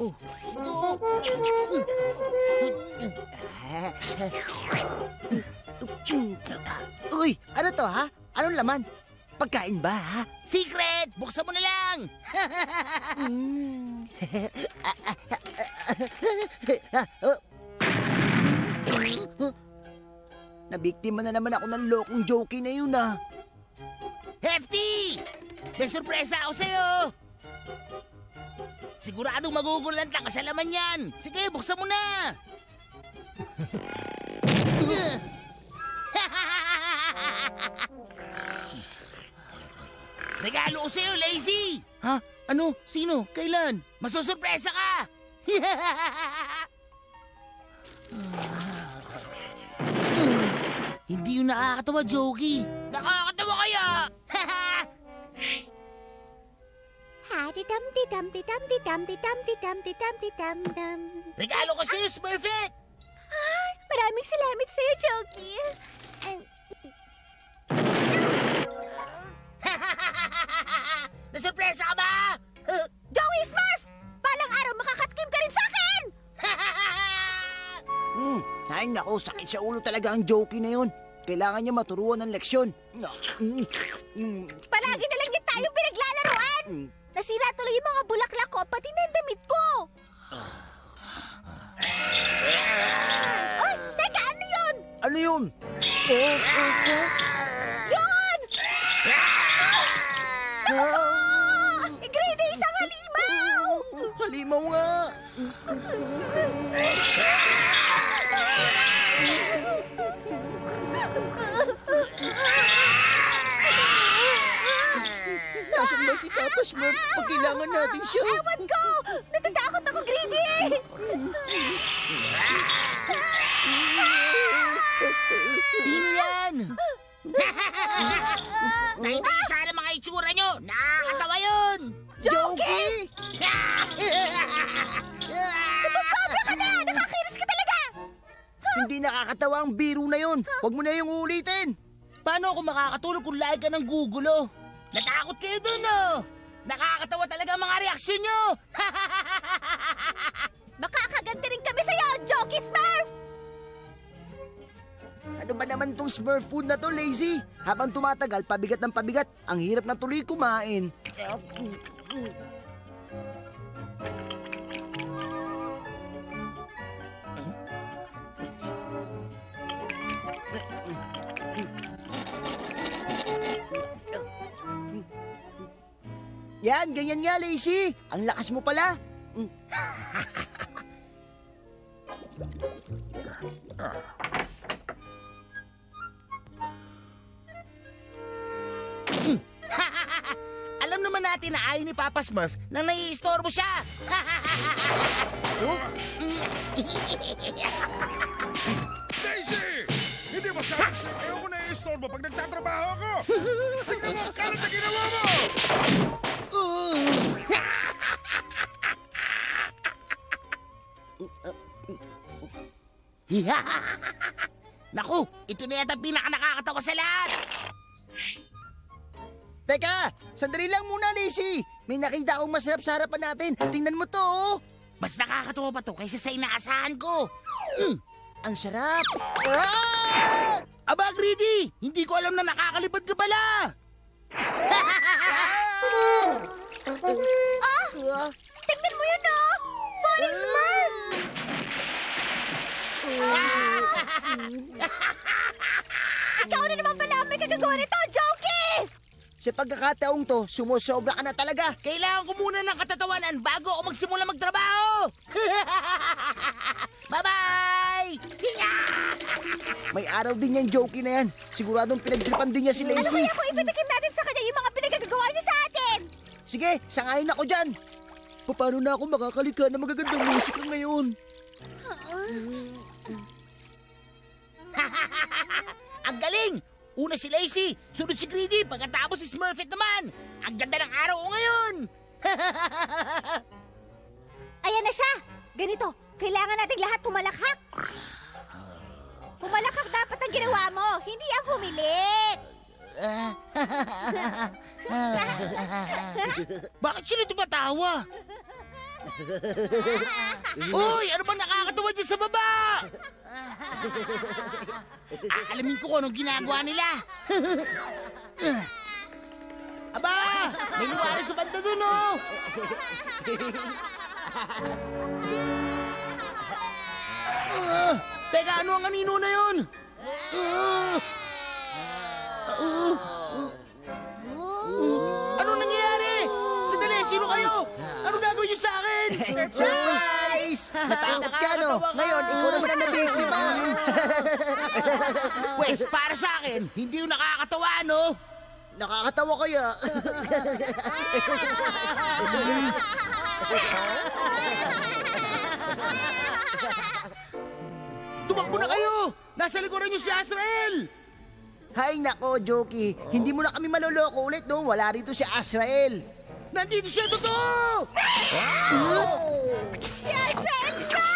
oh. Ito. Uy, ano to ha? Anong laman? Pagkain ba ha? Secret! Buksan mo na lang! Nabiktima na naman ako ng lokong jokey na yun ah. Hefty! May sorpresa ako sa'yo! Siguradong magugulanta ka sa laman yan! Sige, buksan mo na! Regalo ko sa'yo, Lazy! Ha? Ano? Sino? Kailan? Masusurpresa ka! Hindi yun nakakatawa, Jokey. Nakakatawa kaya! Ha-di-dam, di-dam, di-dam, di-dam, di-dam, di-dam, di-dam, di-dam, dam. Regalo ko sa'yo, Smurfette! Ay, maraming salamat sa'yo, Jokey. Nasurpresa ka ba? Joey Smurf! Balang araw makakatkim ka rin sa akin! Hmm. Ay, nako, sakit sa ulo talaga ang jokey na yun. Kailangan niya maturuan ng leksyon. Mm. Mm. Palagi na lang din tayong pinaglalaroan! Papa Smurf? Pag kailangan natin siya. Ewan ko! Natatakot ako, Greedy! Sino yan? Naintiisa na mga itsura nyo! Nakakatawa yun! Jokey! Sobra ka na! Nakakiris ka talaga! Hindi nakakatawa ang biro na yun. Huwag mo na yung ulitin. Paano ako makakatulog kung lagi ka ng gugulo? Natakot kayo dun, oh! Nakakatawa talaga ang mga reaksyon nyo! Makakaganti rin kami sa'yo, Jokey Smurf! Ano ba naman tong Smurf food na to, Lazy? Habang tumatagal, pabigat ng pabigat. Ang hirap na tuloy kumain. Yan, ganyan nga, Lazy. Ang lakas mo pala. Alam naman natin na ayaw ni Papa Smurf nang naiistorbo siya! oh, Daisy! Hindi mo sabi sa'yo ayaw ko na-istorbo pag nagtatrabaho ako! Tingnan mo ang kalat na ginawa mo! Naku, ito na yata pinaka nakakatawa sa lahat! Teka, sandali lang muna, Lazy. May nakita akong masarap sa harapan natin. Tingnan mo to, oh. Mas nakakatawa pa to kaysa sa inaasahan ko! Mm. Ang sarap. Ah! Aba, Greedy! Hindi ko alam na nakakalipad ka pala! Ah! Tingnan mo yun, oh! Funny Smurf! Ikaw na naman pala ang may kagagawa nito, Jokey! Sa pagkakataong to, sumusobra ka na talaga. Kailangan ko muna ng katatawanan bago ako magsimula magtrabaho! Bye-bye! May araw din yan, jokey na yan. Siguradong pinagtripan din niya si Ano Lazy. kaya kung ipatikim natin sa kanya yung mga pinagagawa niya sa atin? Sige, sangayin ako dyan. Paano na ako makakalika ng magagandang musika ngayon? Ang galing! Una si Lacey, sunod si Greedy, pagkatapos si Smurfette naman! Ang ganda ng araw ko ngayon! Ayan na siya! Ganito, kailangan nating lahat tumalakhak. Pumalakhak dapat ang ginawa mo, hindi ang humilik. Bakit sila tumatawa? Uy, ano bang nakakatawa dyan sa baba? Aalamin ko kung anong ginagawa nila. Aba, may luwari sa banda dun, oh. Teka, ano ang anino na yun? Ah, ano Surprise! Natakot ka, no? Ngayon, ikaw naman ang nabiktima. Pwes, para sa akin, hindi yung nakakatawa, no? Nakakatawa kaya. Tumakbo na kayo! Nasa likuran niyo si Azrael! Hay nako, Jokey. Hindi mo na kami maloloko ulit, no? Wala rito si Azrael. Nandito siya, totoo! Si Azrael ka!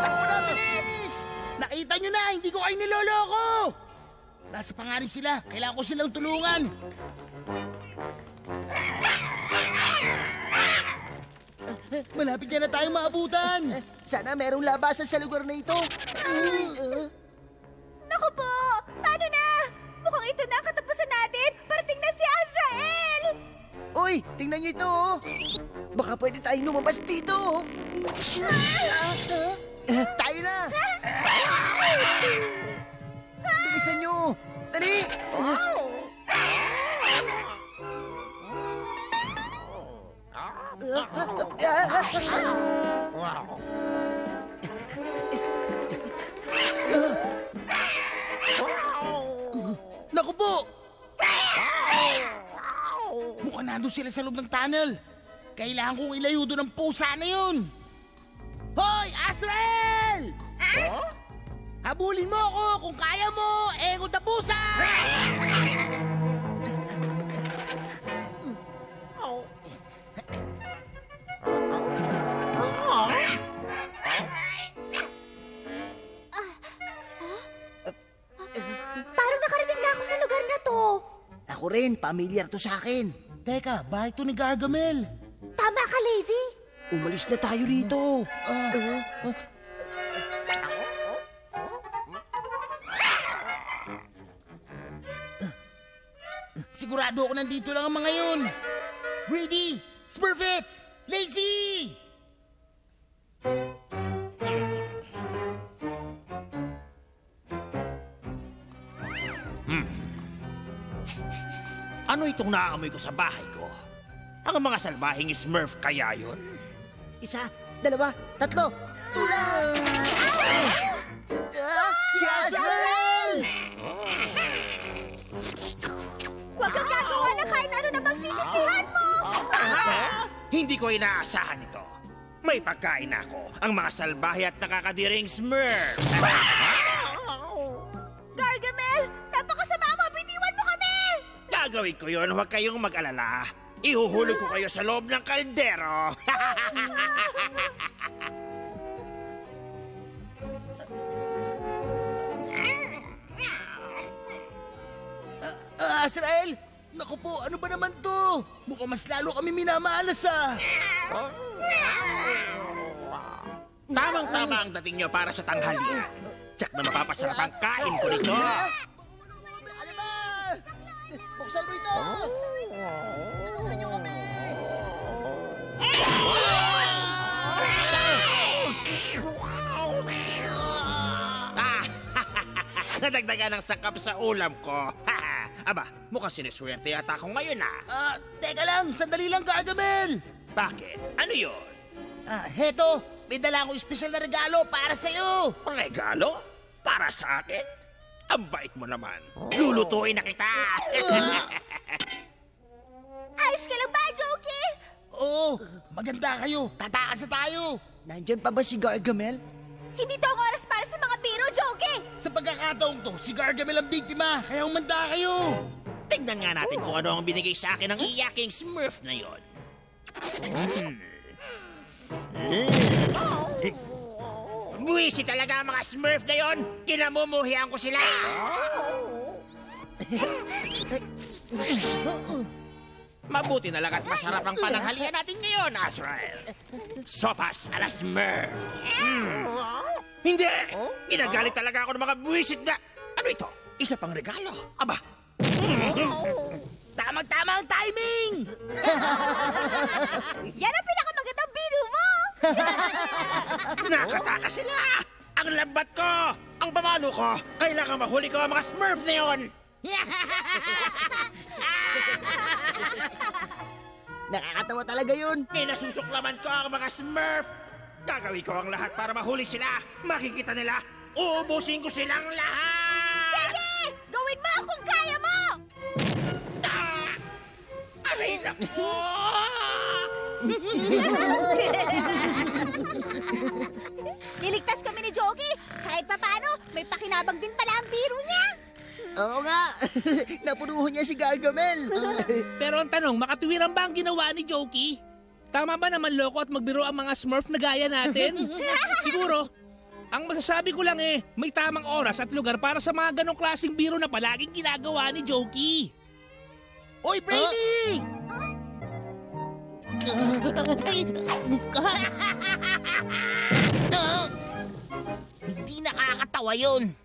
Takbo na, bilis! Nakita niyo na, hindi ko kayo niloloko! Nasa panganib sila. Kailangan ko silang tulungan. Ah, Malapit na na tayong maabutan. Sana merong labasan sa lugar na ito. Uh, Naku po! Paano na? Mukhang ito na ang Azrael! Uy, tingnan niyo ito, oh. Baka pwede tayong lumabas dito. oh. Eh, tayo na! Bilisan niyo! Dali! Naku Nandun sila sa loob ng tunnel. Kailangan kong ilayo doon ang pusa na yun. Hoy, Azrael! Habulin mo ako kung kaya mo, engot na pusa! Parang nakarating na ako sa lugar na to. Ako rin, pamilyar to sa akin. Teka, bahay to ni Gargamel. Tama ka, Lazy. Umalis na tayo rito. Ah, Sigurado ako nandito lang ang mga yun. Greedy! Smurfit! Lazy! Ano itong naamoy ko sa bahay ko? Ang mga salbahing Smurf kaya yun? isa, dalawa, tatlo. Ah, si Azrael! Huwag kang gagawa na kahit ano na magsisisihan mo! Hindi ko inaasahan ito. May pagkain ako, ang mga salbahe at nakakadiring Smurf. Gagawin ko yun, huwag kayong mag-alala. Ihuhulog ko kayo sa loob ng kaldero. Ah, Azrael! Naku po, ano ba naman to? Mukhang mas lalo kami minamalas ah. Tamang-tama ang dating nyo para sa tanghalian. Tsak na mapapasarap ang kain ko nito. Nadagdagan ng sakap sa ulam ko. Aba, mukhang siniswerte yata ako ngayon ah. Ah, teka lang, sandali lang Gargamel! Bakit? Ano yun? Ah, heto, may dala akong espesyal na regalo para sa'yo. Regalo? Para sa akin? Ang bait mo naman. Lulutuin na kita. Ayos ka lang ba, Jokey? Oo, maganda kayo. Tatakas na tayo. Nandyan pa ba si Gargamel? Hindi to ang oras para sa pagkakataong to, si Gargamel ang biktima, kaya umanda kayo. Tingnan nga natin kung ano ang binigay sa akin ng iyaking Smurf na yon. Mm. Mm. Buwisi talaga ang mga Smurf na yon. Kinamumuhian ko sila. Mabuti na lang at masarap ang pananghalian natin ngayon, Azrael. Sopas ala Smurf. Hmm. Hindi! Ginagalit talaga ako ng mga buwisit na... Ano ito? Isa pang regalo. Aba, Tamang-tama ang timing! Yan ang pinakamagandang biro mo! nakataka sila! Ang lambat ko! Ang pamalo ko! Kailangan mahuli ko ang mga Smurf na yon! Nakakatawa talaga yun. Pinasusuklaman ko ang mga Smurf! Gagawin ko ang lahat para mahuli sila! Makikita nila! Uubusin ko silang lahat! Sige! Gawin mo kung kaya mo! Ah! Aray nako! Niligtas kami ni Jogi. Kahit papano, may pakinabang din pala ang biro niya. Oo nga. Napunuhan niya si Gargamel. Pero ang tanong, makatuwiran ba ang ginawa ni Jokey? Tama ba naman loko at magbiro ang mga Smurf na gaya natin? Siguro. Ang masasabi ko lang eh, may tamang oras at lugar para sa mga ganong klaseng biro na palaging ginagawa ni Jokey. Oy, Brady! Hindi nakakatawa yun.